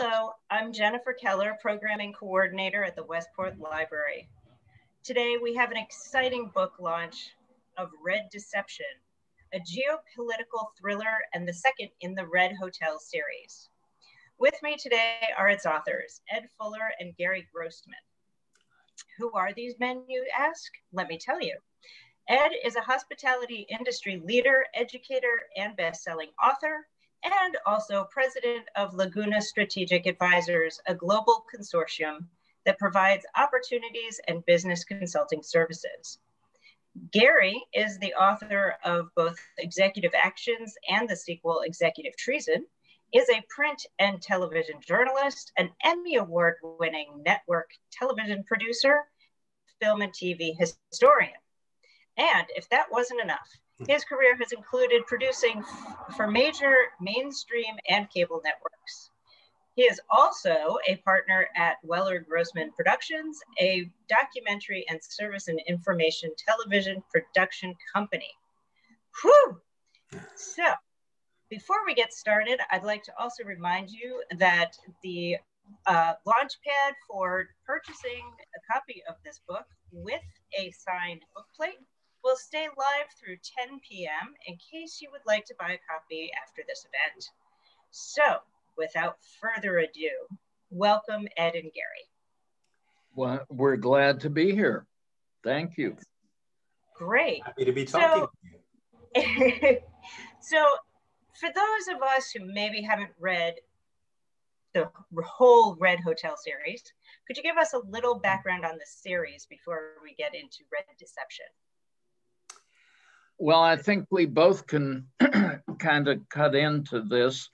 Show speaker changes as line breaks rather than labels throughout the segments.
Hello, I'm Jennifer Keller, Programming Coordinator at the Westport Library. Today we have an exciting book launch of Red Deception, a geopolitical thriller and the second in the Red Hotel series. With me today are its authors, Ed Fuller and Gary Grossman. Who are these men, you ask? Let me tell you. Ed is a hospitality industry leader, educator, and best-selling author, and also president of Laguna Strategic Advisors, a global consortium that provides opportunities and business consulting services. Gary is the author of both Executive Actions and the sequel Executive Treason, is a print and television journalist, an Emmy Award winning network television producer, film and TV historian. And if that wasn't enough, his career has included producing for major mainstream and cable networks. He is also a partner at Weller Grossman Productions, a documentary and service and information television production company. Whew! So, before we get started, I'd like to also remind you that the uh, launchpad for purchasing a copy of this book with a signed book plate will stay live through 10 p.m. in case you would like to buy a copy after this event. So, without further ado, welcome Ed and Gary.
Well, we're glad to be here. Thank you.
Great.
Happy to be talking
so, to you. so, for those of us who maybe haven't read the whole Red Hotel series, could you give us a little background on the series before we get into Red Deception?
Well, I think we both can kind of cut into this.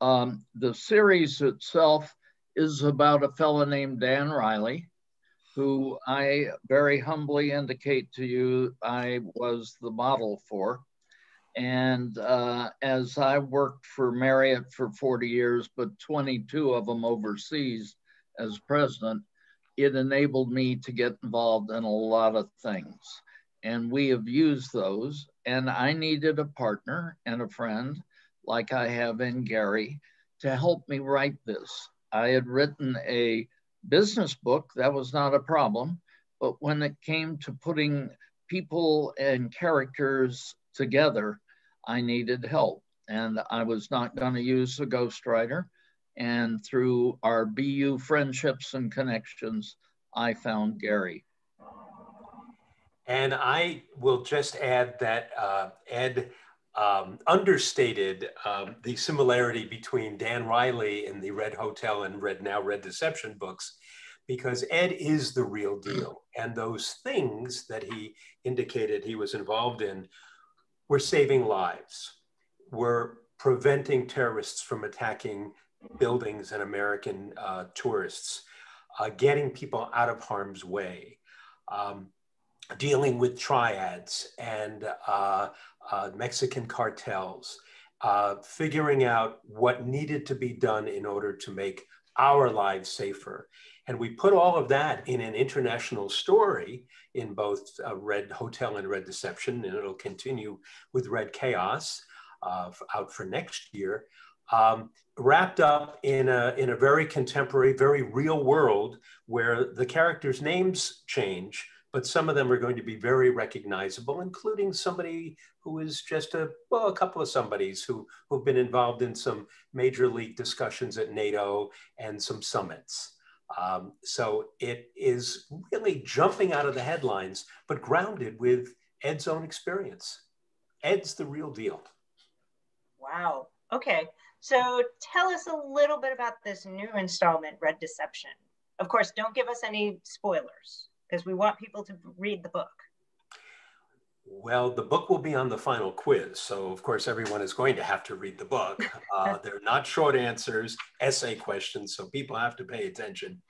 Um, the series itself is about a fellow named Dan Riley, who I very humbly indicate to you I was the model for. And uh, as I worked for Marriott for 40 years, but 22 of them overseas as president, it enabled me to get involved in a lot of things and we have used those. And I needed a partner and a friend, like I have in Gary, to help me write this. I had written a business book, that was not a problem. But when it came to putting people and characters together, I needed help. And I was not going to use a ghostwriter. And through our BU friendships and connections, I found Gary.
And I will just add that uh, Ed um, understated um, the similarity between Dan Riley in the Red Hotel and Red Now Red Deception books, because Ed is the real deal. And those things that he indicated he was involved in were saving lives, were preventing terrorists from attacking buildings and American uh, tourists, uh, getting people out of harm's way. Um, dealing with triads and uh, uh, Mexican cartels, uh, figuring out what needed to be done in order to make our lives safer. And we put all of that in an international story in both uh, Red Hotel and Red Deception, and it'll continue with Red Chaos uh, out for next year. Um, wrapped up in a, in a very contemporary, very real world where the characters' names change, but some of them are going to be very recognizable, including somebody who is just a, well, a couple of somebodies who, who've been involved in some major league discussions at NATO and some summits. Um, so it is really jumping out of the headlines, but grounded with Ed's own experience. Ed's the real deal.
Wow. Okay. So tell us a little bit about this new installment, Red Deception. Of course, don't give us any spoilers because we want people to read the book?
Well, the book will be on the final quiz. So, of course, everyone is going to have to read the book. Uh, they're not short answers, essay questions, so people have to pay attention.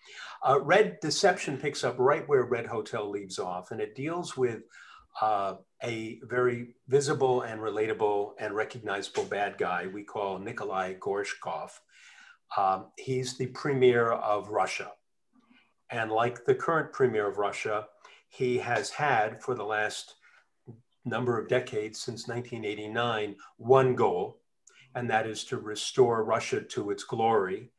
Uh, Red Deception picks up right where Red Hotel leaves off, and it deals with uh, a very visible and relatable and recognizable bad guy we call Nikolai Gorshkov. Um, he's the premier of Russia. And like the current premier of Russia, he has had for the last number of decades, since 1989, one goal, and that is to restore Russia to its glory.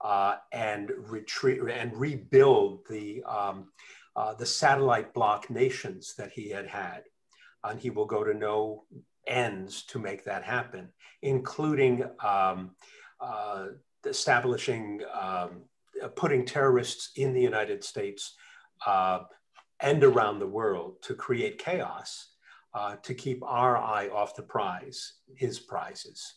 uh, and retreat and rebuild the um, uh, the satellite bloc nations that he had had, and he will go to no ends to make that happen, including um, uh, establishing, um, putting terrorists in the United States uh, and around the world to create chaos uh, to keep our eye off the prize, his prizes.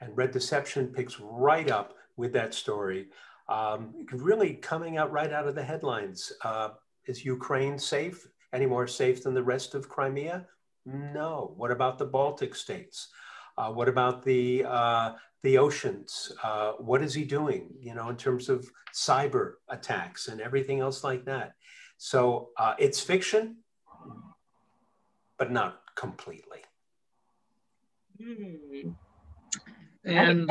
And Red Deception picks right up with that story, um, really coming out right out of the headlines. Uh, is Ukraine safe? Any more safe than the rest of Crimea? No. What about the Baltic states? Uh, what about the uh, the oceans? Uh, what is he doing? You know, in terms of cyber attacks and everything else like that. So uh, it's fiction, but not completely.
Mm. And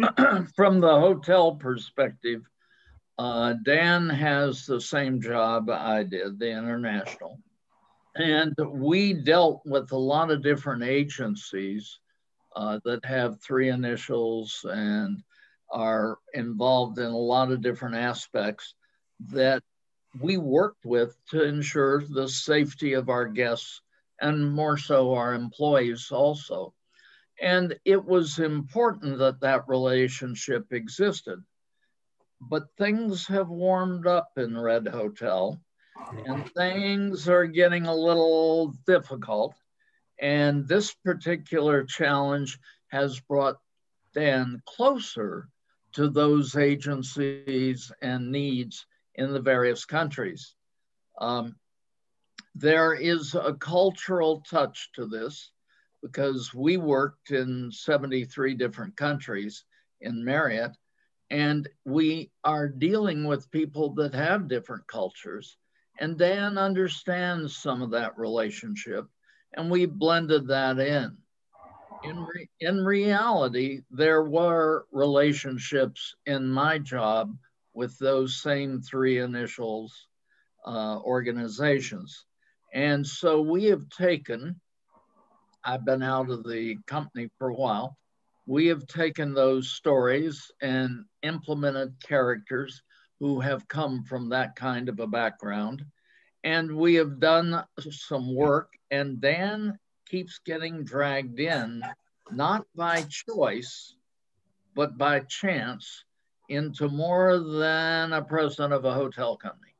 from the hotel perspective, uh, Dan has the same job I did, the international. And we dealt with a lot of different agencies uh, that have three initials and are involved in a lot of different aspects that we worked with to ensure the safety of our guests and more so our employees also. And it was important that that relationship existed. But things have warmed up in Red Hotel and things are getting a little difficult. And this particular challenge has brought Dan closer to those agencies and needs in the various countries. Um, there is a cultural touch to this because we worked in 73 different countries in Marriott, and we are dealing with people that have different cultures. And Dan understands some of that relationship, and we blended that in. In, re in reality, there were relationships in my job with those same three initials uh, organizations. And so we have taken, I've been out of the company for a while, we have taken those stories and implemented characters who have come from that kind of a background. And we have done some work, and Dan keeps getting dragged in, not by choice, but by chance into more than a president of a hotel company.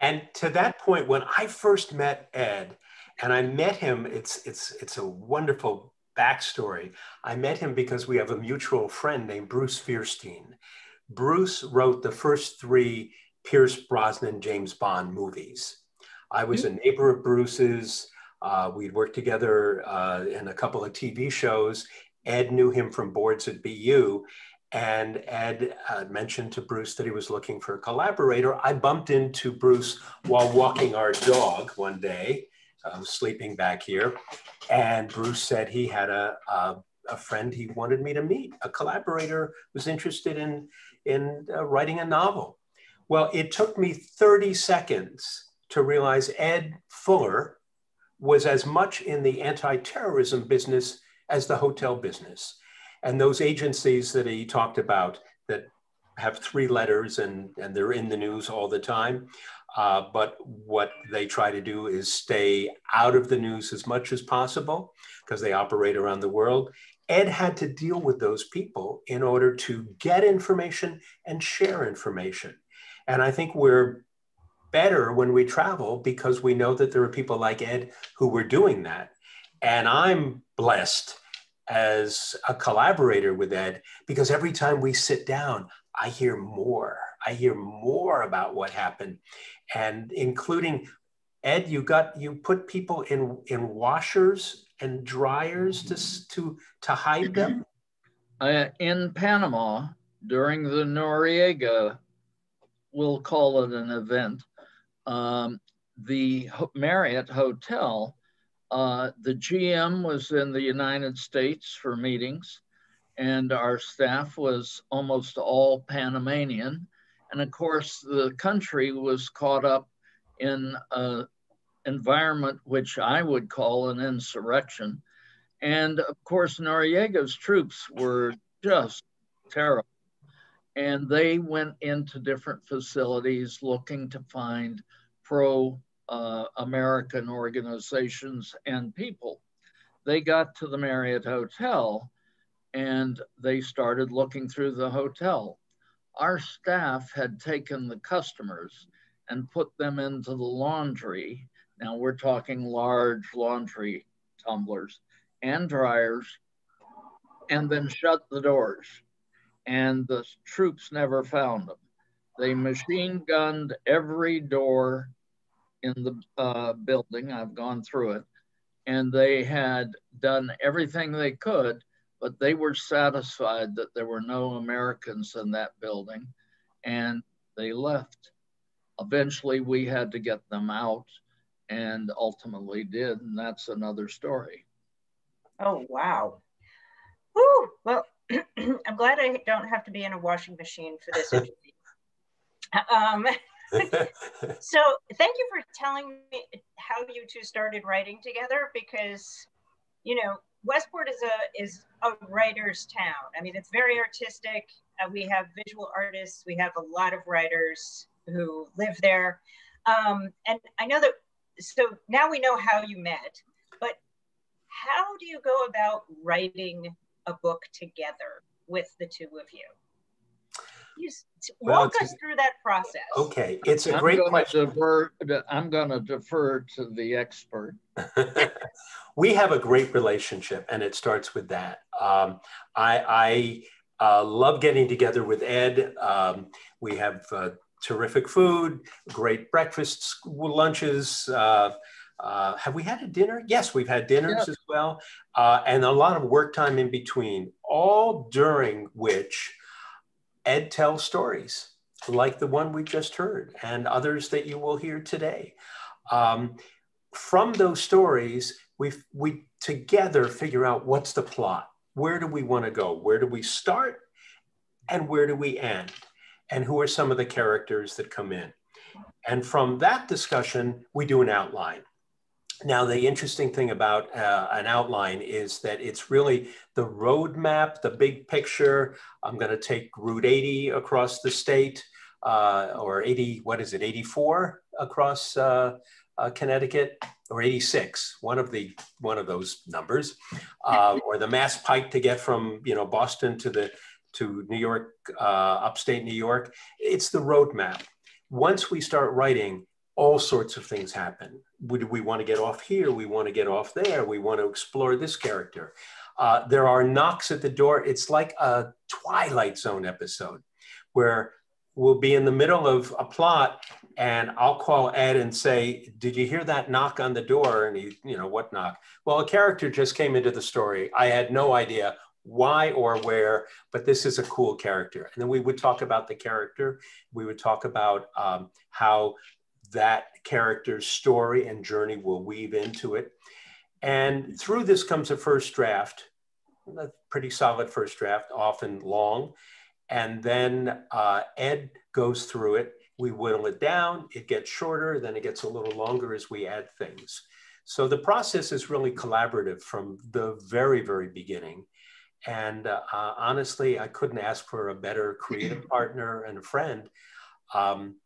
And to that point, when I first met Ed, and I met him, it's it's it's a wonderful backstory. I met him because we have a mutual friend named Bruce Feirstein. Bruce wrote the first three Pierce Brosnan James Bond movies. I was a neighbor of Bruce's. Uh, we'd worked together uh, in a couple of TV shows. Ed knew him from boards at BU, and Ed uh, mentioned to Bruce that he was looking for a collaborator. I bumped into Bruce while walking our dog one day. I was sleeping back here, and Bruce said he had a, a, a friend he wanted me to meet, a collaborator was interested in, in uh, writing a novel. Well, it took me 30 seconds to realize Ed Fuller was as much in the anti terrorism business as the hotel business. And those agencies that he talked about that have three letters and, and they're in the news all the time. Uh, but what they try to do is stay out of the news as much as possible because they operate around the world. Ed had to deal with those people in order to get information and share information. And I think we're better when we travel because we know that there are people like Ed who were doing that. And I'm blessed as a collaborator with Ed because every time we sit down, I hear more. I hear more about what happened, and including Ed, you got you put people in in washers and dryers to to to hide them.
Uh, in Panama during the Noriega, we'll call it an event. Um, the Marriott Hotel uh, the GM was in the United States for meetings, and our staff was almost all Panamanian. And of course, the country was caught up in environment which I would call an insurrection. And of course, Noriega's troops were just terrible. And they went into different facilities looking to find pro uh, American organizations and people. They got to the Marriott Hotel and they started looking through the hotel. Our staff had taken the customers and put them into the laundry. Now we're talking large laundry tumblers and dryers, and then shut the doors. And the troops never found them. They machine gunned every door in the uh, building. I've gone through it. And they had done everything they could, but they were satisfied that there were no Americans in that building and they left. Eventually, we had to get them out and ultimately did, and that's another story.
Oh, wow. Whew. Well, I'm glad I don't have to be in a washing machine for this um, so thank you for telling me how you two started writing together because, you know, Westport is a is a writer's town. I mean, it's very artistic. Uh, we have visual artists. We have a lot of writers who live there. Um, and I know that, so now we know how you met, but how do you go about writing a book together with the two of you? You walk well, us through that process.
Okay, it's a I'm great question.
Defer, I'm going to defer to the expert.
we have a great relationship, and it starts with that. Um, I, I uh, love getting together with Ed. Um, we have uh, terrific food, great breakfasts, lunches. Uh, uh, have we had a dinner? Yes, we've had dinners yeah. as well, uh, and a lot of work time in between, all during which Ed tells stories like the one we just heard and others that you will hear today. Um, from those stories, we we together figure out what's the plot. Where do we want to go? Where do we start? And where do we end? And who are some of the characters that come in. And from that discussion, we do an outline. Now, the interesting thing about uh, an outline is that it's really the roadmap, the big picture. I'm going to take Route 80 across the state, uh, or 80, what is it, 84 across uh, uh Connecticut, or 86, one of the one of those numbers, uh, or the Mass Pike to get from you know Boston to the to New York, uh, upstate New York. It's the roadmap. Once we start writing, all sorts of things happen. We, we want to get off here. We want to get off there. We want to explore this character. Uh, there are knocks at the door. It's like a Twilight Zone episode where we'll be in the middle of a plot and I'll call Ed and say, Did you hear that knock on the door? And he, you know, what knock? Well, a character just came into the story. I had no idea why or where, but this is a cool character. And then we would talk about the character. We would talk about um, how that character's story and journey will weave into it. And through this comes a first draft, a pretty solid first draft, often long. And then uh, Ed goes through it. We whittle it down, it gets shorter, then it gets a little longer as we add things. So the process is really collaborative from the very, very beginning. And uh, honestly, I couldn't ask for a better creative partner and a friend. Um,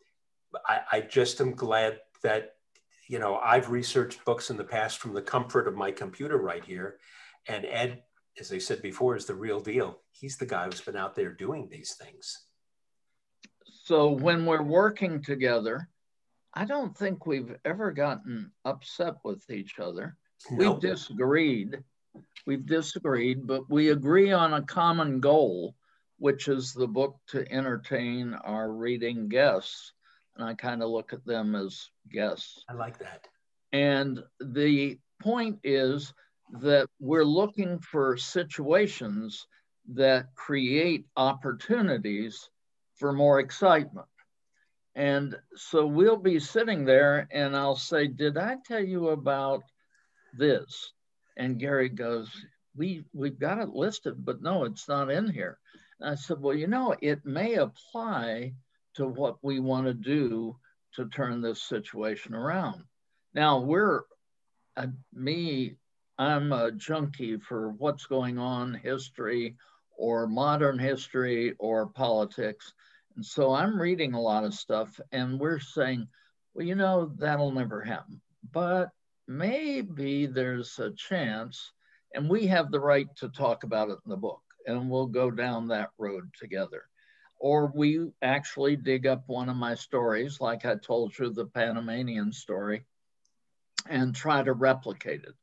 I, I just am glad that, you know, I've researched books in the past from the comfort of my computer right here. And Ed, as I said before, is the real deal. He's the guy who's been out there doing these things.
So when we're working together, I don't think we've ever gotten upset with each other. Nope. We've disagreed, We've disagreed, but we agree on a common goal, which is the book to entertain our reading guests. And I kind of look at them as guests.
I like that.
And the point is that we're looking for situations that create opportunities for more excitement. And so we'll be sitting there and I'll say, Did I tell you about this? And Gary goes, we, we've got it listed, but no, it's not in here. And I said, well, you know, it may apply to what we want to do to turn this situation around. Now we're, uh, me, I'm a junkie for what's going on, history, or modern history or politics. And so I'm reading a lot of stuff and we're saying, well, you know, that'll never happen. But maybe there's a chance, and we have the right to talk about it in the book, and we'll go down that road together. Or we actually dig up one of my stories, like I told you, the Panamanian story, and try to replicate it.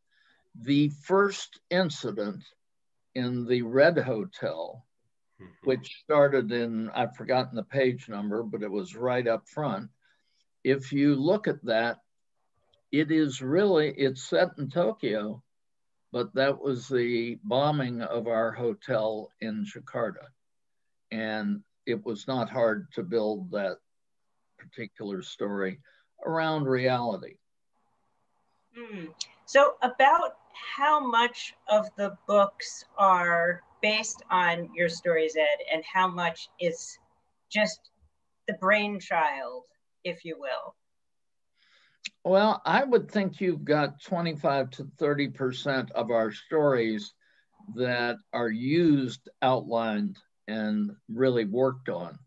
The first incident in the Red Hotel, mm-hmm. which started in, I've forgotten the page number, but it was right up front. If you look at that, it is really, it's set in Tokyo, but that was the bombing of our hotel in Jakarta. And it was not hard to build that particular story around reality.
Mm. So, about how much of the books are based on your stories, Ed, and how much is just the brainchild, if you will?
Well, I would think you've got 25 to 30% of our stories that are used, outlined, and really worked on.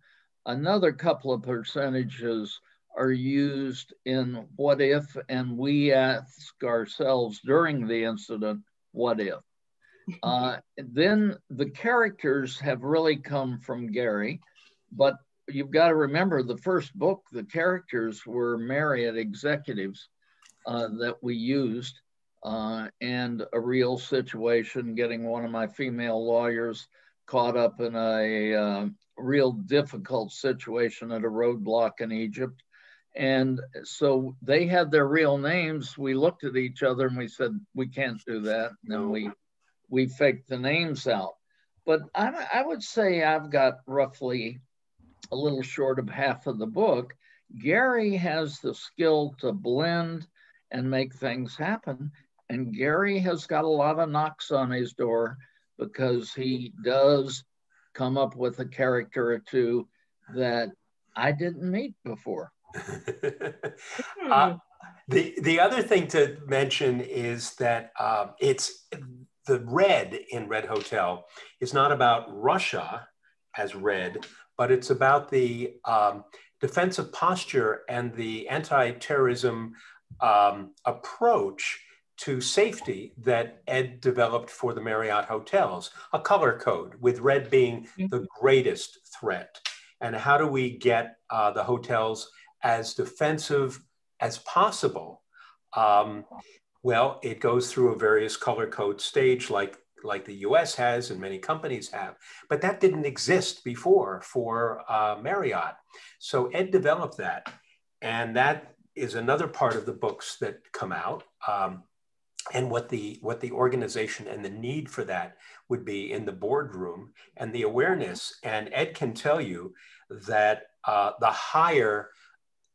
Another couple of percentages are used in what if, and we ask ourselves during the incident, what if? Uh, then the characters have really come from Gary, but you've got to remember the first book, the characters were Marriott executives uh, that we used, uh, and a real situation getting one of my female lawyers caught up in a uh, real difficult situation at a roadblock in Egypt and so they had their real names. We looked at each other and we said, we can't do that. And then we, we faked the names out. But I, I would say I've got roughly a little short of half of the book. Gary has the skill to blend and make things happen. And Gary has got a lot of knocks on his door because he does come up with a character or two that I didn't meet before.
uh, the the other thing to mention is that um, it's the red in Red Hotel is not about Russia as red, but it's about the um, defensive posture and the anti-terrorism um, approach to safety that Ed developed for the Marriott hotels, a color code with red being the mm-hmm. greatest threat. And how do we get uh, the hotels as defensive as possible. Um, well, it goes through a various color code stage like, like the US has and many companies have, but that didn't exist before for uh, Marriott. So Ed developed that. And that is another part of the books that come out. Um, and what the what the organization and the need for that would be in the boardroom and the awareness and ed can tell you that uh, the higher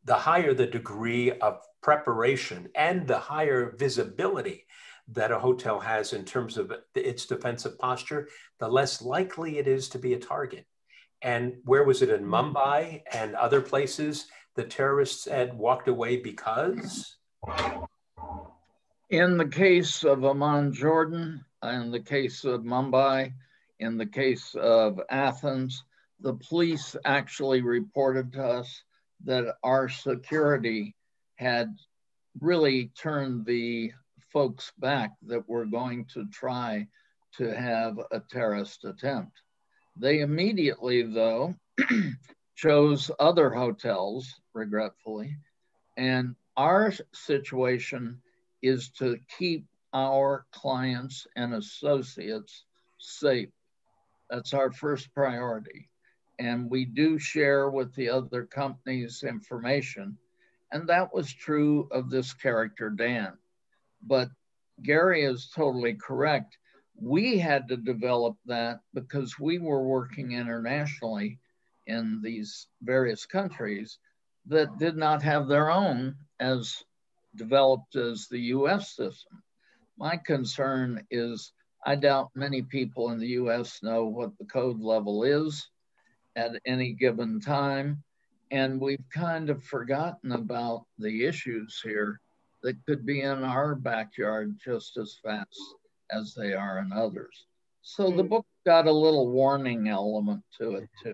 the higher the degree of preparation and the higher visibility that a hotel has in terms of its defensive posture, the less likely it is to be a target. And where was it in mm-hmm. Mumbai and other places? The terrorists had walked away because?
In the case of Amman, Jordan, in the case of Mumbai, in the case of Athens, the police actually reported to us that our security had really turned the folks back that were going to try to have a terrorist attempt. They immediately, though, chose other hotels, regretfully, and our situation is to keep our clients and associates safe. That's our first priority and we do share with the other companies information. And that was true of this character, Dan. But Gary is totally correct. We had to develop that because we were working internationally in these various countries that did not have their own as developed as the US system. My concern is I doubt many people in the US know what the code level is at any given time. And we've kind of forgotten about the issues here that could be in our backyard just as fast as they are in others. So the hmm. book got a little warning element to it too.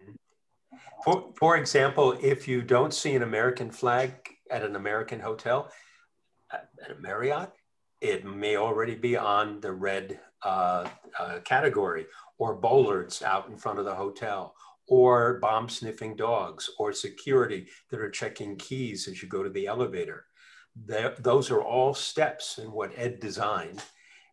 For, for example, if you don't see an American flag at an American hotel, at a Marriott, it may already be on the red uh, uh, category, or bollards out in front of the hotel, or bomb sniffing dogs, or security that are checking keys as you go to the elevator. They're, those are all steps in what Ed designed.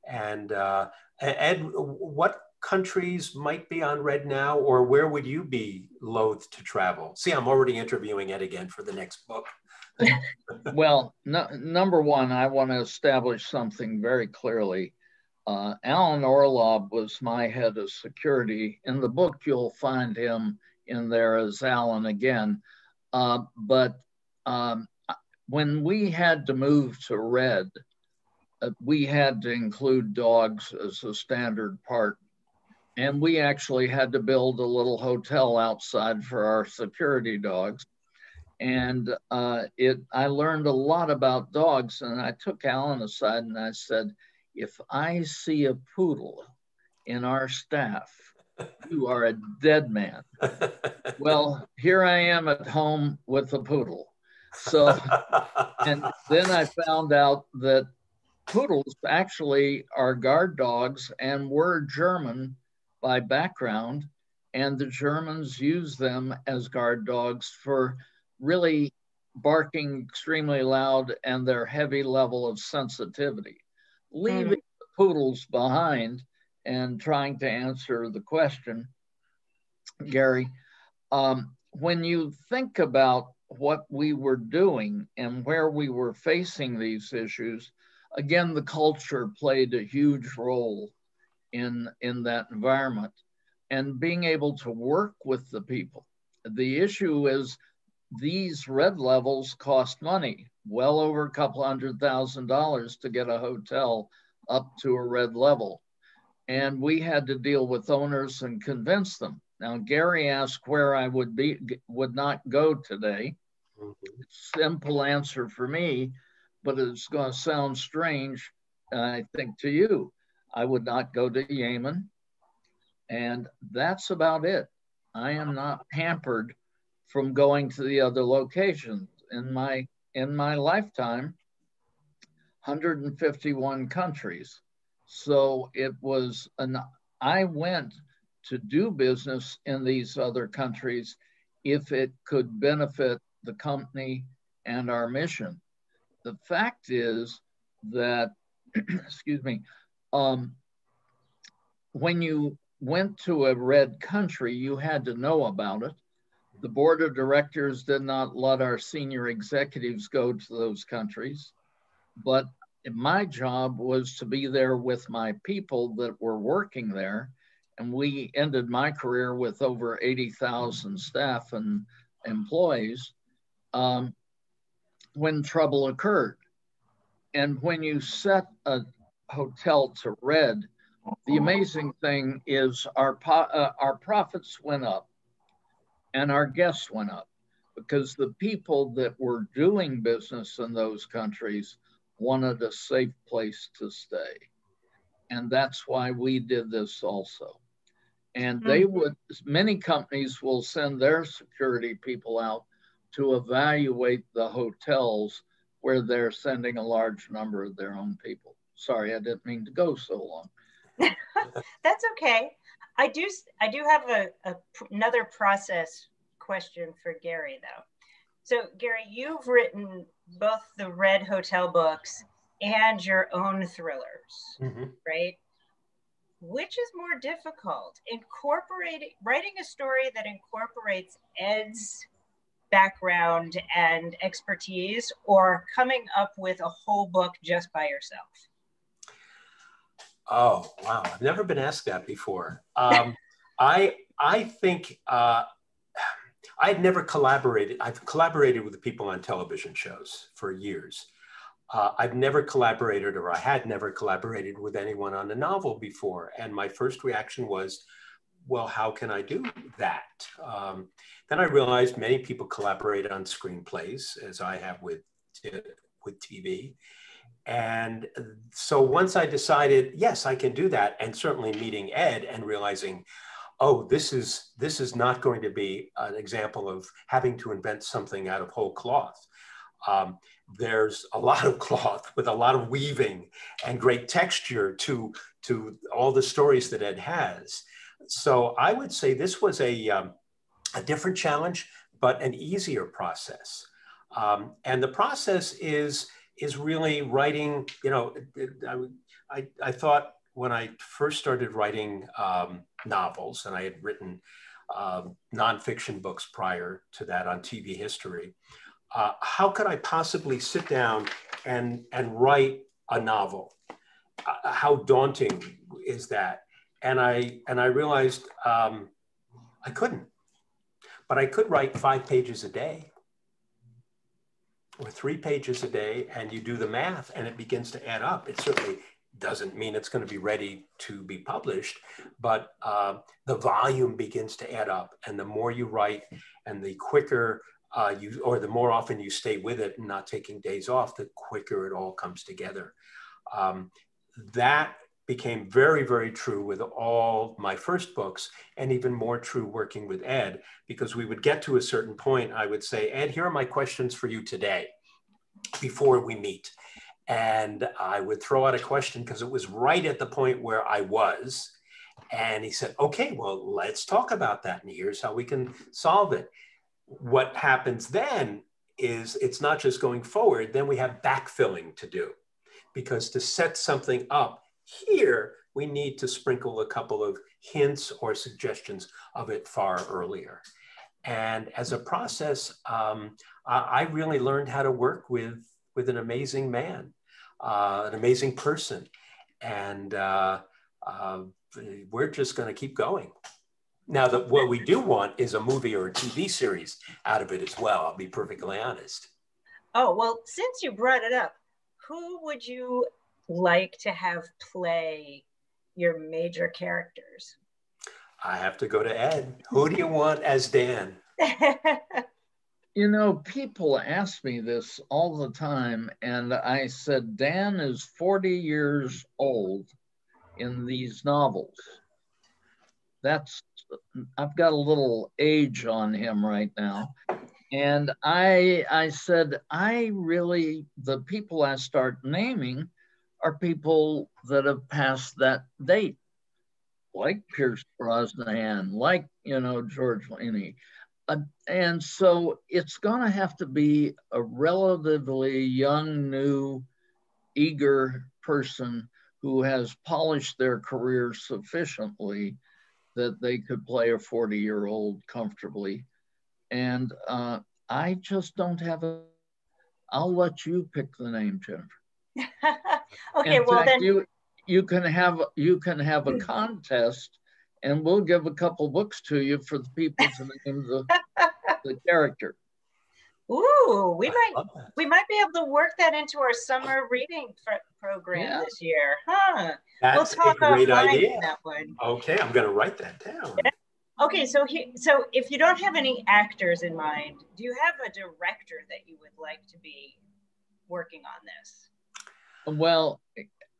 And uh, Ed, what countries might be on red now, or where would you be loath to travel? See, I'm already interviewing Ed again for the next book.
well, no, number one, I want to establish something very clearly. Uh, Alan Orlob was my head of security. In the book, you'll find him in there as Alan again. Uh, but um, when we had to move to red, uh, we had to include dogs as a standard part. And we actually had to build a little hotel outside for our security dogs and uh, it I learned a lot about dogs. And I took Alan aside and I said, if I see a poodle in our staff, you are a dead man. well, here I am at home with a poodle. So, and then I found out that poodles actually are guard dogs and were German by background. And the Germans use them as guard dogs for really barking extremely loud and their heavy level of sensitivity. Leaving mm-hmm. the poodles behind and trying to answer the question, Gary, um, when you think about what we were doing and where we were facing these issues, again, the culture played a huge role in, in that environment and being able to work with the people. The issue is these red levels cost money, well over a couple hundred thousand dollars to get a hotel up to a red level. And we had to deal with owners and convince them. Now, Gary asked where I would be, would not go today. Mm-hmm. Simple answer for me, but it's going to sound strange, I think, to you. I would not go to Yemen. And that's about it. I am not hampered from going to the other locations. In my in my lifetime, 151 countries. So it was an I went to do business in these other countries if it could benefit the company and our mission. The fact is that, excuse me, um, when you went to a red country, you had to know about it the board of directors did not let our senior executives go to those countries, but my job was to be there with my people that were working there. And we ended my career with over 80,000 staff and employees um, when trouble occurred. And when you set a hotel to red, the amazing thing is our, uh, our profits went up and our guests went up because the people that were doing business in those countries wanted a safe place to stay. And that's why we did this also. And they mm-hmm. would, many companies will send their security people out to evaluate the hotels where they're sending a large number of their own people. Sorry, I didn't mean to go so long.
That's okay. I do I do have a, a another process question for Gary though. So Gary, you've written both the Red Hotel books and your own thrillers, mm-hmm. right? Which is more difficult, incorporating writing a story that incorporates Ed's background and expertise, or coming up with a whole book just by yourself?
Oh wow, I've never been asked that before. Um, I I think uh, i've never collaborated. I've collaborated with people on television shows for years. Uh, I've never collaborated, or I had never collaborated with anyone on a novel before. And my first reaction was, well, how can I do that? Um, then I realized many people collaborate on screenplays, as I have with with TV, And so once I decided, yes, I can do that, and certainly meeting Ed and realizing, oh, this is this is not going to be an example of having to invent something out of whole cloth. Um, there's a lot of cloth with a lot of weaving and great texture to to all the stories that Ed has. So I would say this was a um, a different challenge, but an easier process. Um, and the process is is really writing. You know, I, I, I thought when I first started writing um, novels, and I had written um, nonfiction books prior to that on TV history, uh, how could I possibly sit down and, and write a novel? Uh, how daunting is that? And I, and I realized um, I couldn't, but I could write five pages a day or three pages a day and you do the math and it begins to add up. It certainly doesn't mean it's going to be ready to be published, but uh, the volume begins to add up. And the more you write and the quicker uh, you, or the more often you stay with it and not taking days off, the quicker it all comes together. Um, that became very, very true with all my first books, and even more true working with Ed, because we would get to a certain point. I would say, Ed, here are my questions for you today before we meet. And I would throw out a question because it was right at the point where I was. And he said, okay, well, let's talk about that. And here's how we can solve it what happens then is it's not just going forward, then we have backfilling to do. Because to set something up here, we need to sprinkle a couple of hints or suggestions of it far earlier. And as a process, um, I really learned how to work with, with an amazing man, uh, an amazing person. And uh, uh, we're just going to keep going. Now, the, what we do want is a movie or a TV series out of it as well. I'll be perfectly honest.
Oh, well, since you brought it up, who would you like to have play your major characters?
I have to go to Ed. Who do you want as Dan?
you know, people ask me this all the time, and I said, Dan is 40 years old in these novels. That's I've got a little age on him right now. And I I said, I really the people I start naming are people that have passed that date, like Pierce Brosnan, like you know George Laney. Uh, and so it's going to have to be a relatively young, new, eager person who has polished their career sufficiently that they could play a 40 year old comfortably. And uh, I just don't have a, I'll let you pick the name, Jennifer.
okay, In well fact, then.
You, you can have you can have a contest and we'll give a couple books to you for the people to name the, the character.
Ooh, we might we might be able to work that into our summer reading program yeah. this year, huh?
That's we'll a great idea. That one. Okay, I'm going to write that down. Yeah.
Okay, so he, so if you don't have any actors in mind, do you have a director that you would like to be working on this?
Well,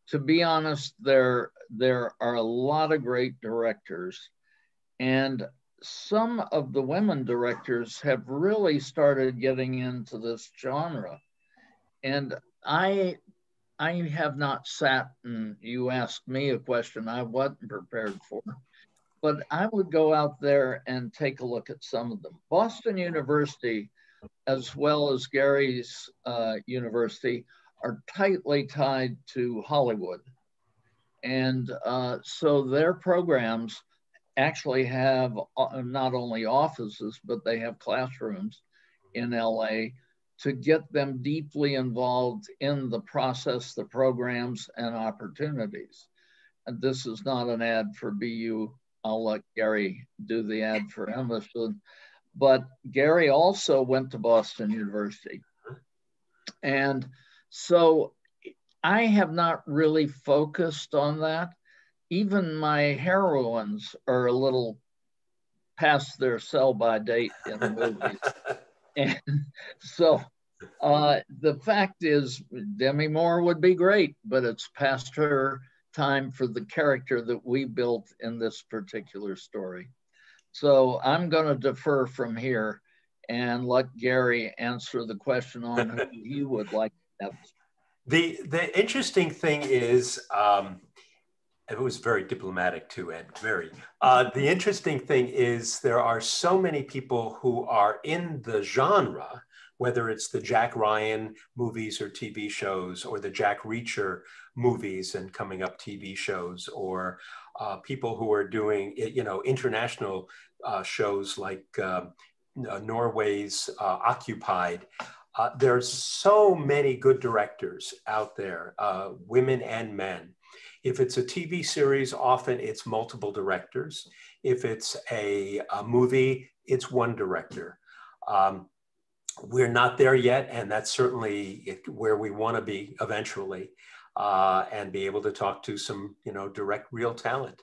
to be honest, there there are a lot of great directors, and some of the women directors have really started getting into this genre. And I I have not sat and you asked me a question I wasn't prepared for, but I would go out there and take a look at some of them. Boston University, as well as Gary's uh, University, are tightly tied to Hollywood. And uh, so their programs actually have uh, not only offices, but they have classrooms in LA to get them deeply involved in the process, the programs, and opportunities. And this is not an ad for BU. I'll let Gary do the ad for Emerson. But Gary also went to Boston University. And so I have not really focused on that even my heroines are a little past their sell by date in the movies. And so uh, the fact is, Demi Moore would be great, but it's past her time for the character that we built in this particular story. So I'm going to defer from here and let Gary answer the question on who he would like to have.
The, the interesting thing is, um, it was very diplomatic too, Ed, very. Uh, the interesting thing is there are so many people who are in the genre, whether it's the Jack Ryan movies or TV shows or the Jack Reacher movies and coming up TV shows or uh, people who are doing, you know, international uh, shows like um, uh, Norway's uh, Occupied. Uh, there's so many good directors out there, women and men. If it's a TV series, often it's multiple directors. If it's a, a movie, it's one director. Um, we're not there yet, and that's certainly where we want to be eventually, uh, and be able to talk to some, you know, direct, real talent.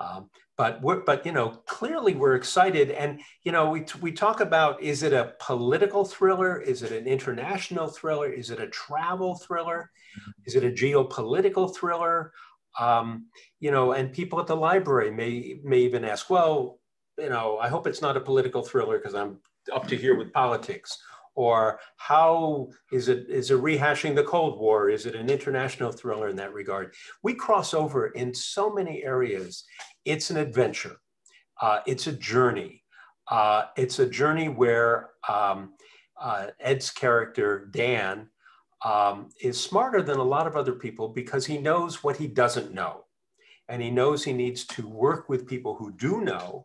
Um, but we're, but you know, clearly we're excited, and you know, we we talk about is it a political thriller? Is it an international thriller? Is it a travel thriller? Is it a geopolitical thriller? Um, you know, and people at the library may may even ask, well, you know, I hope it's not a political thriller because I'm up to here with politics. Or how is it is it rehashing the cold war? Is it an international thriller in that regard? We cross over in so many areas. It's an adventure. Uh, it's a journey. Uh, it's a journey where um, uh, ed's character dan um, is smarter than a lot of other people because he knows what he doesn't know and he knows he needs to work with people who do know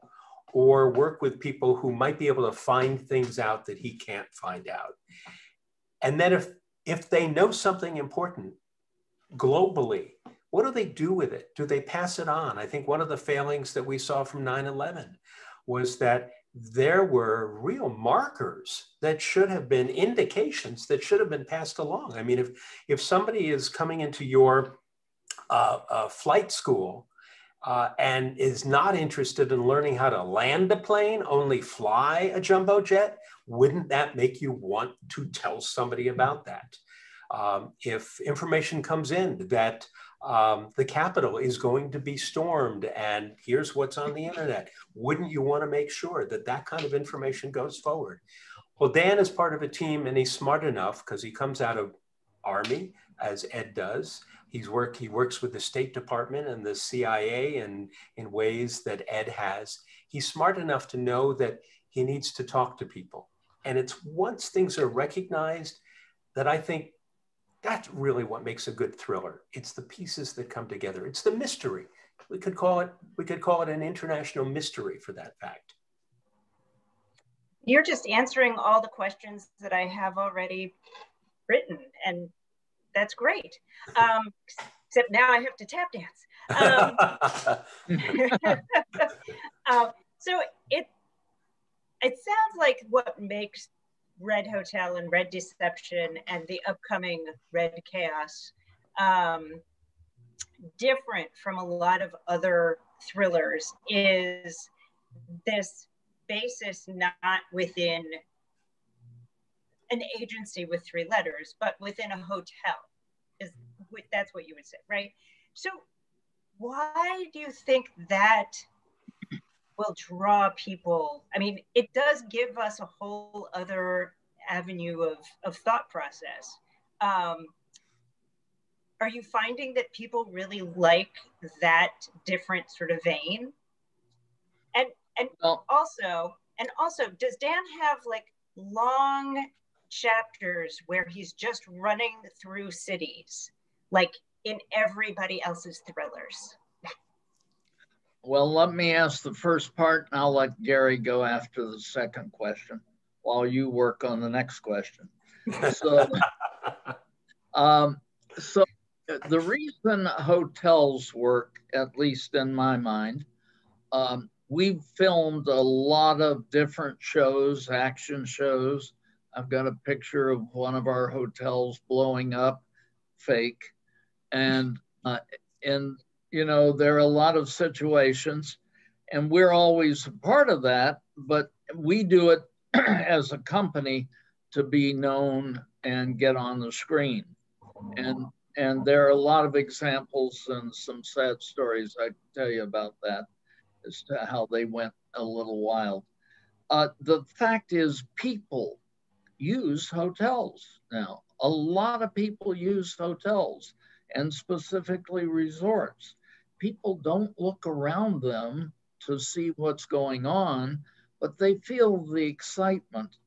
or work with people who might be able to find things out that he can't find out. And then if if they know something important globally, what do they do with it? Do they pass it on? I think one of the failings that we saw from 9/11 was that there were real markers that should have been indications that should have been passed along. I mean, if if somebody is coming into your uh, uh, flight school uh, and is not interested in learning how to land a plane, only fly a jumbo jet, wouldn't that make you want to tell somebody about that? Um, if information comes in that um, the Capitol is going to be stormed and here's what's on the internet, wouldn't you want to make sure that that kind of information goes forward? Well, Dan is part of a team and he's smart enough because he comes out of Army, as Ed does, He's work, he works with the State Department and the CIA and in ways that Ed has. He's smart enough to know that he needs to talk to people. And it's once things are recognized that I think that's really what makes a good thriller. It's the pieces that come together. It's the mystery. We could call it we could call it an international mystery for that fact.
You're just answering all the questions that I have already written and that's great. Um, except now I have to tap dance. Um, uh, so it it sounds like what makes Red Hotel and Red Deception and the upcoming Red Chaos um, different from a lot of other thrillers is this basis not within an agency with three letters, but within a hotel. Is that's what you would say, right? So why do you think that will draw people? I mean, it does give us a whole other avenue of, of thought process. Um, are you finding that people really like that different sort of vein? And and well, also and also, does Dan have like long chapters where he's just running through cities, like in everybody else's thrillers.
Well, let me ask the first part, and I'll let Gary go after the second question while you work on the next question. So, um, so the reason hotels work, at least in my mind, um, we've filmed a lot of different shows, action shows, I've got a picture of one of our hotels blowing up, fake, and uh, and you know there are a lot of situations, and we're always part of that, but we do it as a company to be known and get on the screen. And and there are a lot of examples and some sad stories I can tell you about that as to how they went a little wild. Uh, the fact is, people use hotels now. A lot of people use hotels and specifically resorts. People don't look around them to see what's going on, but they feel the excitement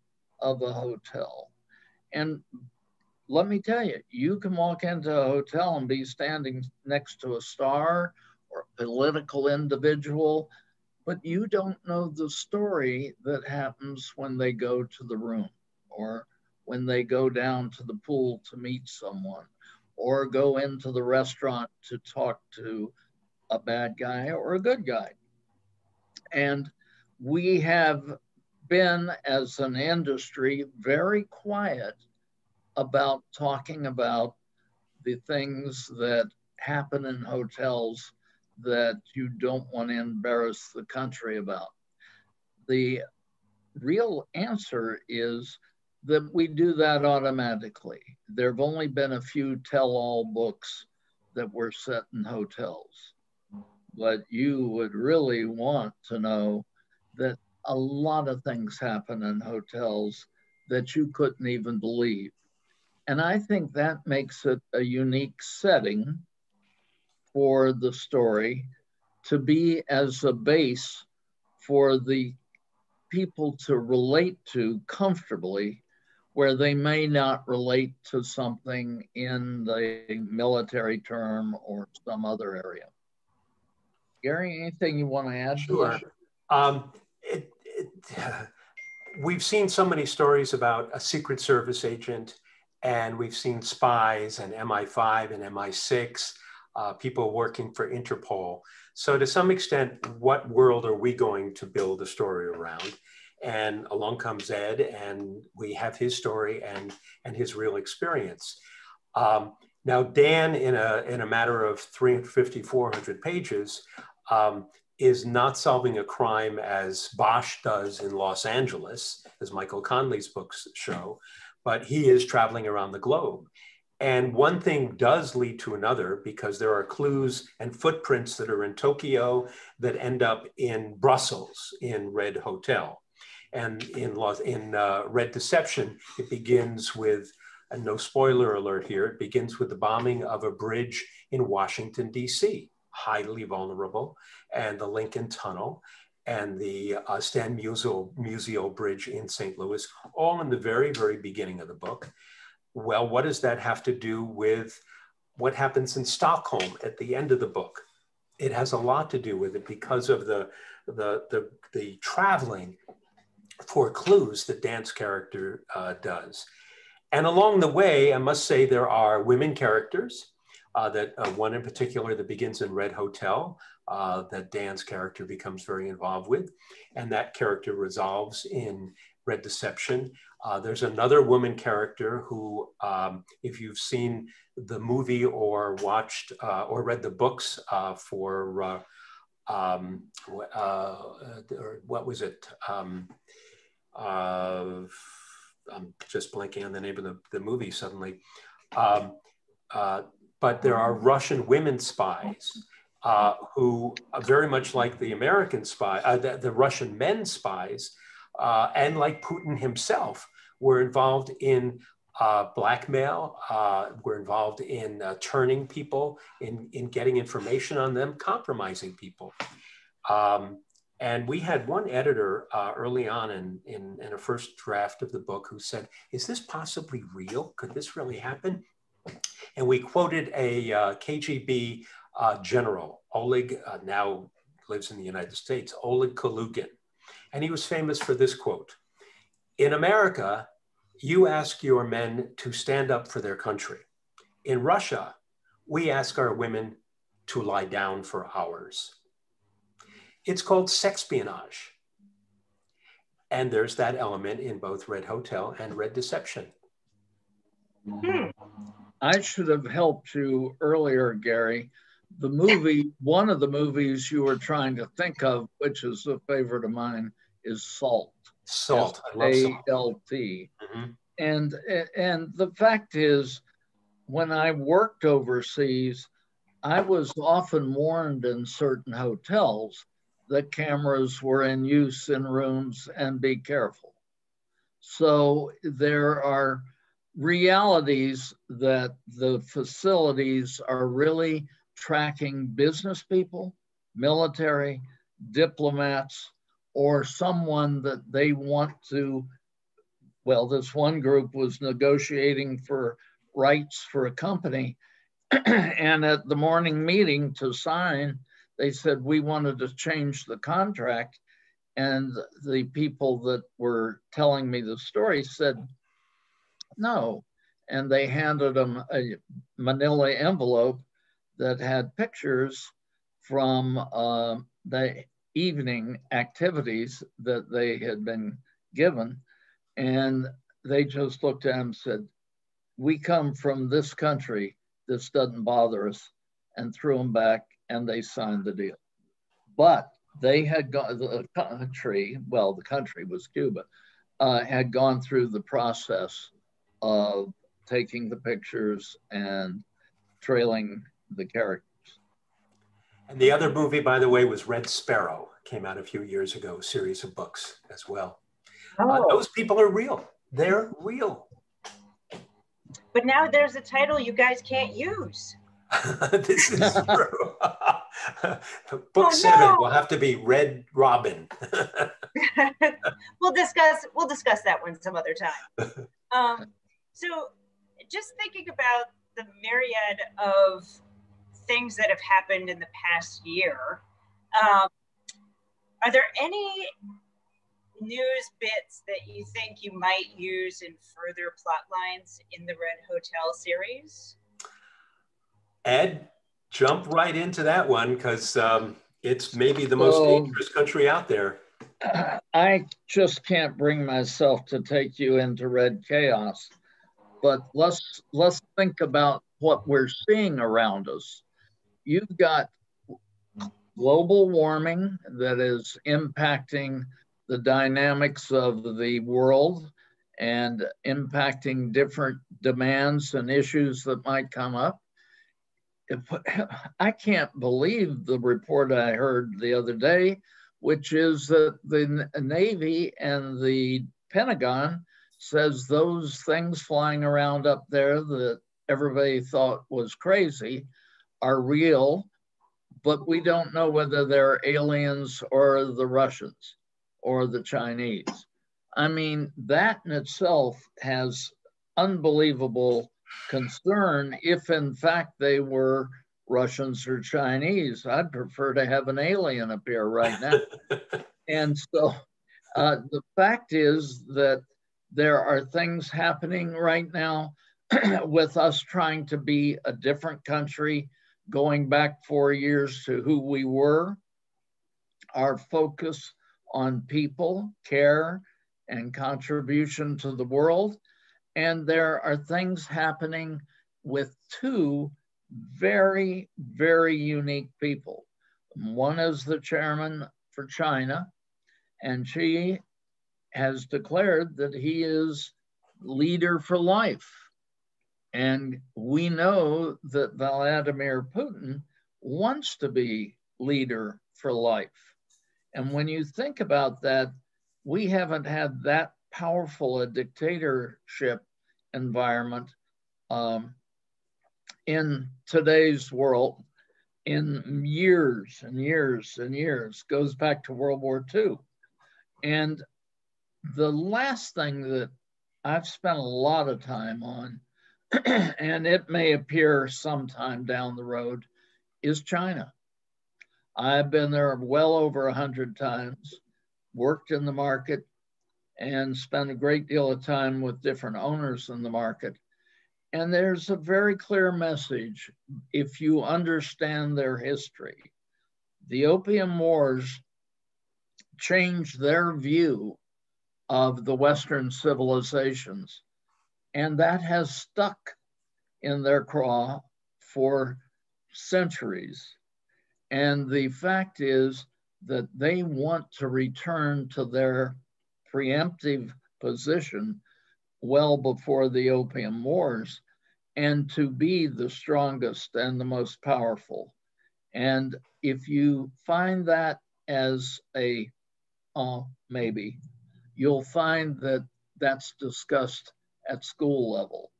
of a hotel. And let me tell you, you can walk into a hotel and be standing next to a star or a political individual, but you don't know the story that happens when they go to the room or when they go down to the pool to meet someone or go into the restaurant to talk to a bad guy or a good guy. And we have been, as an industry, very quiet about talking about the things that happen in hotels that you don't want to embarrass the country about. The real answer is that we do that automatically. There have only been a few tell all books that were set in hotels. But you would really want to know that a lot of things happen in hotels that you couldn't even believe. And I think that makes it a unique setting for the story to be as a base for the people to relate to comfortably where they may not relate to something in the military term or some other area. Gary, anything you want to add?
Sure. Um, it, it, we've seen so many stories about a Secret Service agent, and we've seen spies and MI5 and MI6, uh, people working for Interpol. So, to some extent, what world are we going to build a story around? And along comes Ed, and we have his story and, and his real experience. Um, now, Dan, in a, in a matter of 350, 400 pages, um, is not solving a crime as Bosch does in Los Angeles, as Michael Connelly's books show, but he is traveling around the globe. And one thing does lead to another because there are clues and footprints that are in Tokyo that end up in Brussels in Red Hotel. And in, in uh, Red Deception, it begins with, and no spoiler alert here, it begins with the bombing of a bridge in Washington, D.C highly vulnerable, and the Lincoln Tunnel and the uh, Stan Musial, Musial Bridge in St. Louis, all in the very, very beginning of the book. Well, what does that have to do with what happens in Stockholm at the end of the book? It has a lot to do with it because of the, the, the, the traveling for clues that Dan's character uh, does. And along the way, I must say there are women characters, uh, that uh, one in particular that begins in Red Hotel uh, that Dan's character becomes very involved with. And that character resolves in Red Deception. Uh, there's another woman character who, um, if you've seen the movie or watched uh, or read the books uh, for, um, what was it? Um, I'm just blanking on the name of the, the movie suddenly. Um, uh, but there are Russian women spies uh, who, uh, very much like the American spy, uh, the, the, Russian men spies, uh, and like Putin himself, were involved in uh, blackmail, uh, were involved in turning people, in, in getting information on them, compromising people. Um, and we had one editor early on in, in, in a first draft of the book who said, is this possibly real? Could this really happen? And we quoted a uh, KGB uh, general, Oleg, uh, now lives in the United States, Oleg Kalugin. And he was famous for this quote In America, you ask your men to stand up for their country. In Russia, we ask our women to lie down for ours. It's called sexpionage. And there's that element in both Red Hotel and Red Deception.
Hmm. I should have helped you earlier, Gary. The movie, one of the movies you were trying to think of, which is a favorite of mine, is Salt.
Salt.
A L T. Mm-hmm. and and the fact is, when I worked overseas, I was often warned in certain hotels that cameras were in use in rooms and be careful. So there are realities that the facilities are really tracking business people, military, diplomats, or someone that they want to. Well, this one group was negotiating for rights for a company. and at the morning meeting to sign, they said we wanted to change the contract. And the people that were telling me the story said, no. And they handed them a manila envelope that had pictures from uh, the evening activities that they had been given. And they just looked at him and said, we come from this country. This doesn't bother us and threw them back and they signed the deal. But they had gone, the country, well, the country was Cuba, uh, had gone through the process of taking the pictures and trailing the characters.
And the other movie, by the way, was Red Sparrow. Came out a few years ago, series of books as well. Uh, oh. Uh, those people are real. They're real.
But now there's a title you guys can't use.
this is true. Book oh, seven no. will have to be Red Robin.
we'll discuss. We'll discuss that one some other time. Um, so, just thinking about the myriad of things that have happened in the past year, um, are there any news bits that you think you might use in further plot lines in the Red Hotel series?
Ed, jump right into that one because um, it's maybe the most dangerous country out there.
I just can't bring myself to take you into red chaos, but let's let's think about what we're seeing around us. You've got global warming that is impacting the dynamics of the world and impacting different demands and issues that might come up. If, I can't believe the report I heard the other day, which is that the Navy and the Pentagon says those things flying around up there that everybody thought was crazy are real, but we don't know whether they're aliens or the Russians or the Chinese. I mean, that in itself has unbelievable concern if, in fact, they were Russians or Chinese. I'd prefer to have an alien appear right now. and so uh, the fact is that there are things happening right now with us trying to be a different country, going back four years to who we were. Our focus on people, care, and contribution to the world. And there are things happening with two very, very unique people. One is the chairman for China, and she has declared that he is leader for life. And we know that Vladimir Putin wants to be leader for life. And when you think about that, we haven't had that powerful a dictatorship environment um, in today's world in years and years and years, goes back to World War II. And the last thing that I've spent a lot of time on, and it may appear sometime down the road, is China. I've been there well over a hundred times, worked in the market, and spent a great deal of time with different owners in the market. And there's a very clear message if you understand their history. The Opium Wars changed their view of the Western civilizations, and that has stuck in their craw for centuries. And the fact is that they want to return to their preemptive position well before the Opium Wars and to be the strongest and the most powerful. And if you find that as a uh, maybe, you'll find that that's discussed at school level.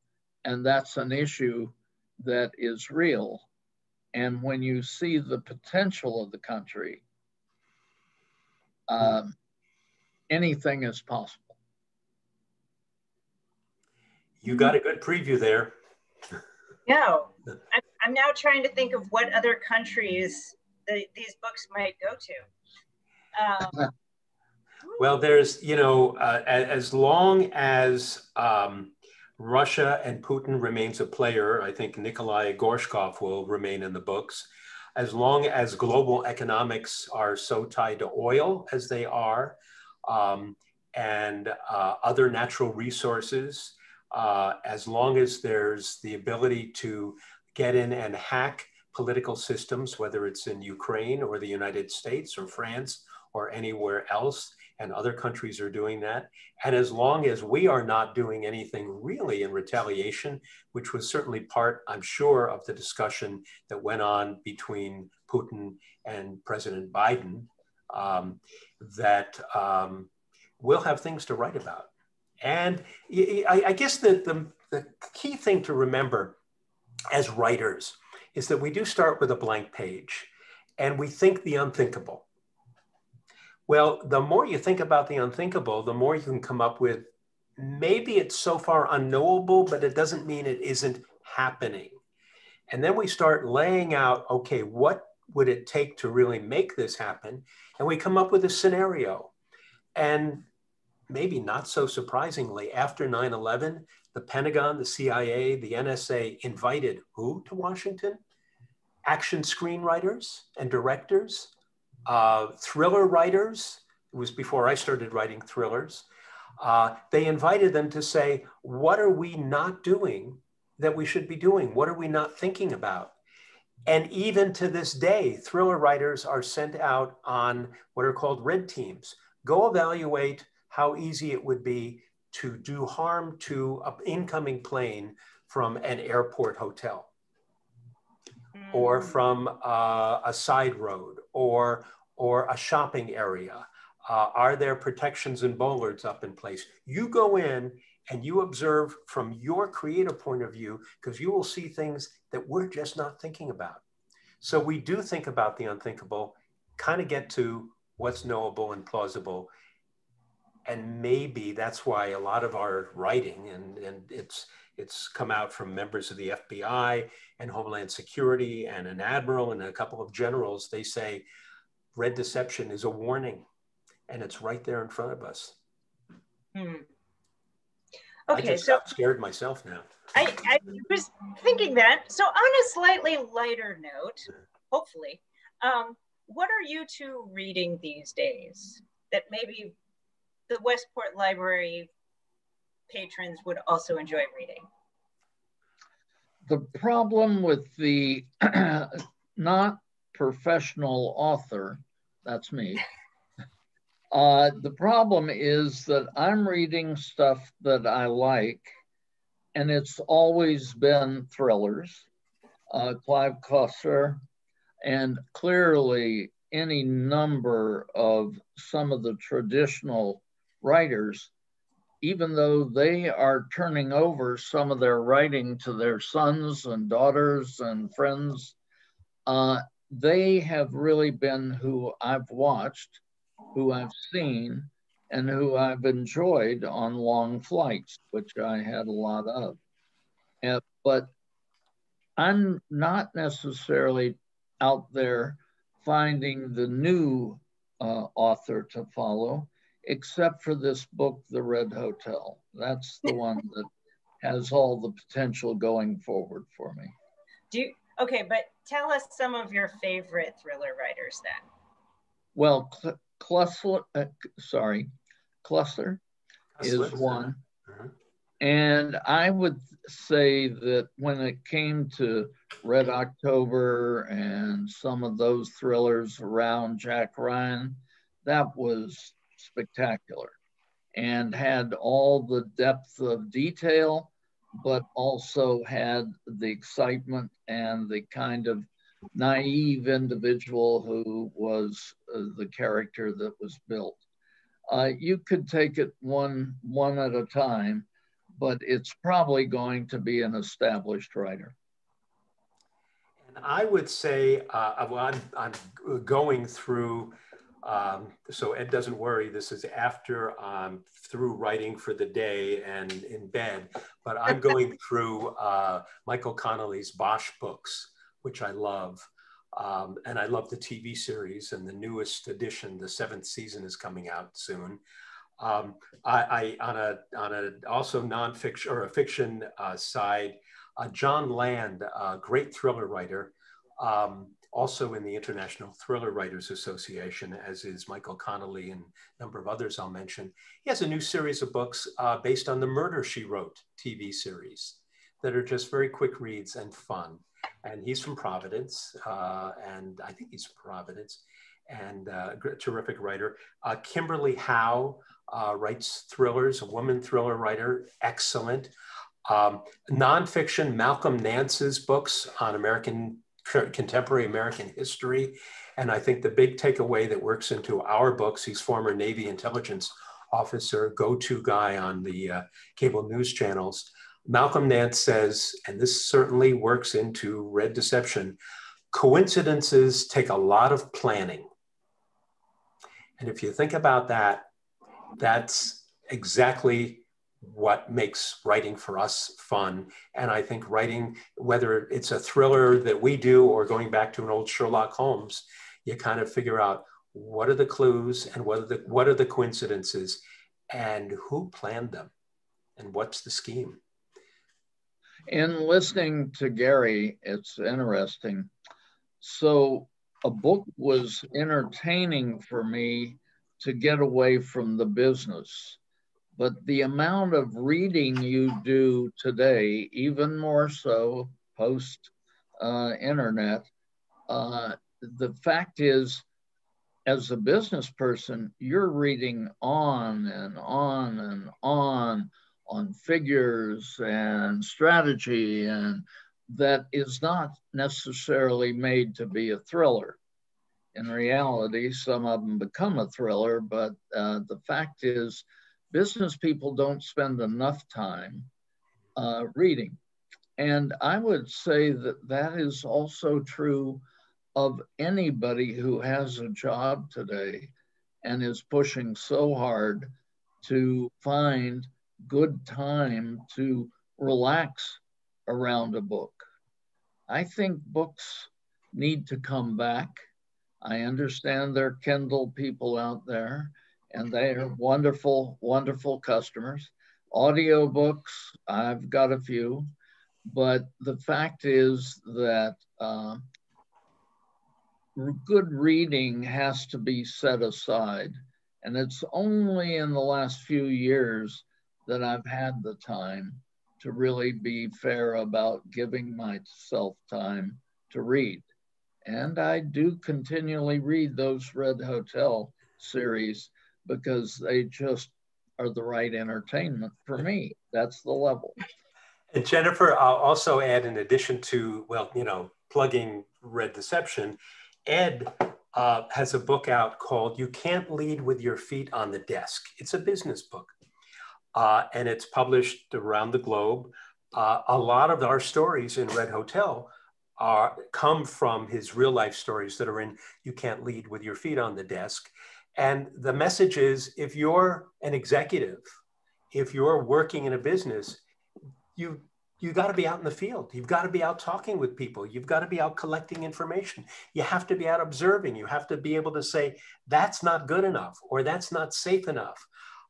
And that's an issue that is real. And when you see the potential of the country, um, anything is possible.
You got a good preview there.
No, I'm, I'm now trying to think of what other countries the, these books might go to. Um,
well, there's, you know, uh, as long as um, Russia and Putin remains a player, I think Nikolai Gorshkov will remain in the books. As long as global economics are so tied to oil as they are, um, and uh, other natural resources, uh, as long as there's the ability to get in and hack political systems, whether it's in Ukraine or the United States or France or anywhere else, and other countries are doing that. And as long as we are not doing anything really in retaliation, which was certainly part, I'm sure, of the discussion that went on between Putin and President Biden, um, that um, we'll have things to write about. And I, guess the, the, the key thing to remember as writers is that we do start with a blank page and we think the unthinkable. Well, the more you think about the unthinkable, the more you can come up with maybe it's so far unknowable, but it doesn't mean it isn't happening. And then we start laying out okay, what would it take to really make this happen? And we come up with a scenario. And maybe not so surprisingly, after 9 11, the Pentagon, the CIA, the NSA invited who to Washington? Action screenwriters and directors, uh, thriller writers. It was before I started writing thrillers. Uh, they invited them to say, What are we not doing that we should be doing? What are we not thinking about? And even to this day, thriller writers are sent out on what are called red teams. Go evaluate how easy it would be to do harm to an incoming plane from an airport hotel or from uh, a side road or, or a shopping area. Uh, are there protections and bollards up in place? You go in and you observe from your creative point of view because you will see things that we're just not thinking about. So we do think about the unthinkable, kind of get to what's knowable and plausible and maybe that's why a lot of our writing and, and it's it's come out from members of the FBI and Homeland Security and an admiral and a couple of generals. They say red deception is a warning, and it's right there in front of us.
Hmm. Okay,
I so scared myself now.
I, I was thinking that. So on a slightly lighter note, hopefully, um, what are you two reading these days that maybe the Westport Library patrons would also enjoy reading?
The problem with the not professional author, that's me, uh, the problem is that I'm reading stuff that I like, and it's always been thrillers, uh, Clive Cussler, and clearly any number of some of the traditional writers, even though they are turning over some of their writing to their sons and daughters and friends, uh, they have really been who I've watched, who I've seen, and who I've enjoyed on long flights, which I had a lot of. Uh, but I'm not necessarily out there finding the new uh, author to follow except for this book, The Red Hotel. That's the one that has all the potential going forward for me.
Do you, okay, but tell us some of your favorite thriller writers then.
Well, Cluster, uh, sorry, Cluster is one. Uh-huh. And I would say that when it came to Red October and some of those thrillers around Jack Ryan, that was spectacular. and had all the depth of detail, but also had the excitement and the kind of naive individual who was uh, the character that was built. Uh, you could take it one one at a time, but it's probably going to be an established writer.
And I would say, uh, well, I'm, I'm going through um, so Ed doesn't worry. This is after I'm through writing for the day and in bed, but I'm going through uh, Michael Connelly's Bosch books, which I love. Um, and I love the TV series and the newest edition, the seventh season is coming out soon. Um, I, I, on a on a also nonfiction or a fiction uh, side, uh, Jon Land, a great thriller writer, um, also in the International Thriller Writers Association, as is Michael Connelly and a number of others I'll mention. He has a new series of books uh, based on the Murder, She Wrote TV series that are just very quick reads and fun. And he's from Providence, uh, and I think he's from Providence, and uh, a terrific writer. Uh, Kimberly Howe uh, writes thrillers, a woman thriller writer, excellent. Um, nonfiction, Malcolm Nance's books on American contemporary American history. And I think the big takeaway that works into our books, he's former Navy intelligence officer, go-to guy on the uh, cable news channels. Malcolm Nance says, and this certainly works into Red Deception, coincidences take a lot of planning. And if you think about that, that's exactly what makes writing for us fun. And I think writing, whether it's a thriller that we do or going back to an old Sherlock Holmes, you kind of figure out what are the clues and what are the, what are the coincidences and who planned them and what's the scheme.
In listening to Gary, it's interesting. So a book was entertaining for me to get away from the business but the amount of reading you do today, even more so post uh, internet, uh, the fact is, as a business person, you're reading on and on and on on figures and strategy, and that is not necessarily made to be a thriller. In reality, some of them become a thriller, but uh, the fact is, business people don't spend enough time uh, reading. And I would say that that is also true of anybody who has a job today and is pushing so hard to find good time to relax around a book. I think books need to come back. I understand there are Kindle people out there and they are wonderful, wonderful customers. Audiobooks, I've got a few, but the fact is that uh, good reading has to be set aside. And it's only in the last few years that I've had the time to really be fair about giving myself time to read. And I do continually read those Red Hotel series because they just are the right entertainment for me. That's the level.
And Jennifer, I'll also add, in addition to, well, you know, plugging Red Deception, Ed uh, has a book out called You Can't Lead with Your Feet on the Desk. It's a business book, uh, and it's published around the globe. Uh, a lot of our stories in Red Hotel are, come from his real life stories that are in You Can't Lead with Your Feet on the Desk. And the message is if you're an executive, if you're working in a business, you you got to be out in the field. You've got to be out talking with people. You've got to be out collecting information. You have to be out observing. You have to be able to say, that's not good enough or that's not safe enough.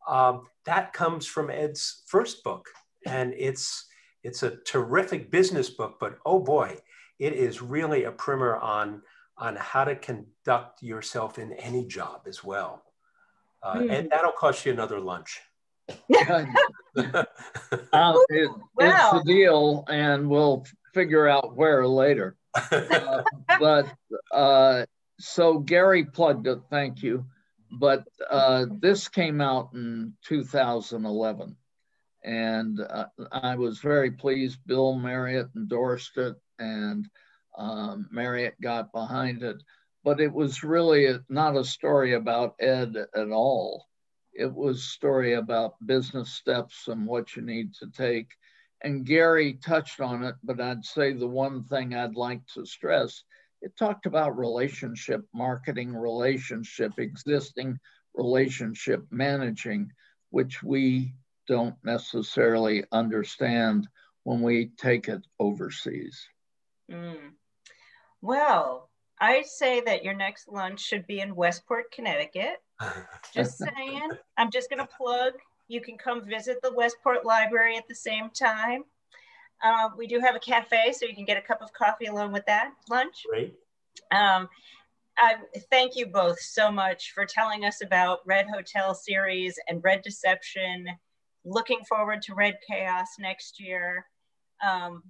Um, that comes from Ed's first book. And it's, it's a terrific business book, but oh boy, it is really a primer on on how to conduct yourself in any job as well. Uh, mm. And that'll cost you another lunch. uh,
it, wow. It's a deal, and we'll figure out where later. Uh, but uh, so Gary plugged it, thank you. but uh, this came out in 2011. And uh, I was very pleased. Bill Marriott endorsed it and um, Marriott got behind it. But it was really not a story about Ed at all. It was a story about business steps and what you need to take. And Gary touched on it, but I'd say the one thing I'd like to stress it talked about relationship marketing, relationship existing, relationship managing, which we don't necessarily understand when we take it overseas. Mm.
Well, I say that your next lunch should be in Westport, Connecticut. just saying. I'm just going to plug. You can come visit the Westport Library at the same time. Uh, we do have a cafe, so you can get a cup of coffee along with that lunch.
Great.
Um, I thank you both so much for telling us about Red Hotel series and Red Deception. Looking forward to Red Chaos next year. Um,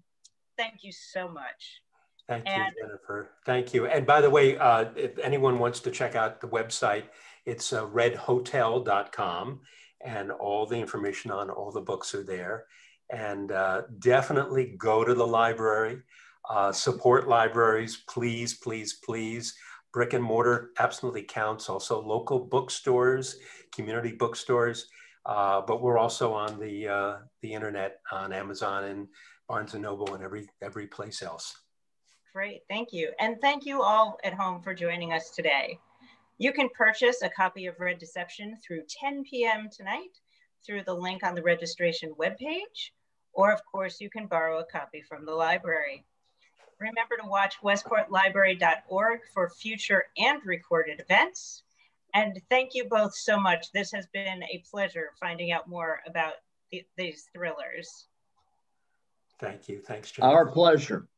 thank you so much.
Thank and, you, Jennifer. Thank you. And by the way, uh, if anyone wants to check out the website, it's uh, redhotel.com and all the information on all the books are there. And uh, definitely go to the library, uh, support libraries, please, please, please. Brick and mortar absolutely counts. Also local bookstores, community bookstores. Uh, but we're also on the, uh, the internet on Amazon and Barnes and Noble and every, every place else.
Great, thank you. And thank you all at home for joining us today. You can purchase a copy of Red Deception through 10 p.m. tonight through the link on the registration webpage, or of course you can borrow a copy from the library. Remember to watch westportlibrary.org for future and recorded events. And thank you both so much. This has been a pleasure finding out more about th these thrillers.
Thank you. Thanks,
Jennifer. Our pleasure.